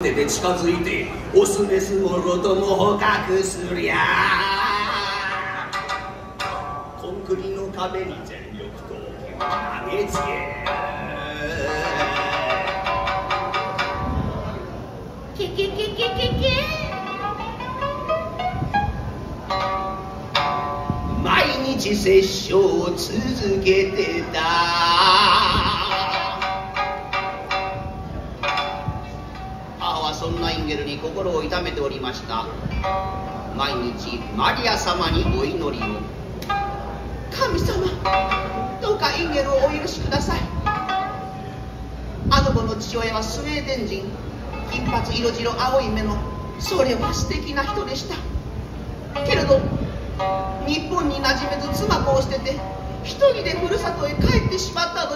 手で近づいてオスメスもろとも捕獲すりゃコンクリの壁に全力投球投げつけケケケケケケ毎日殺生を続けてた。そんなインゲルに心を痛めておりました。毎日マリア様にお祈りを。神様どうかインゲルをお許しください。あの子の父親はスウェーデン人。金髪色白青い目のそれは素敵な人でした。けれど日本に馴染めず妻子を捨てて一人でふるさとへ帰ってしまったの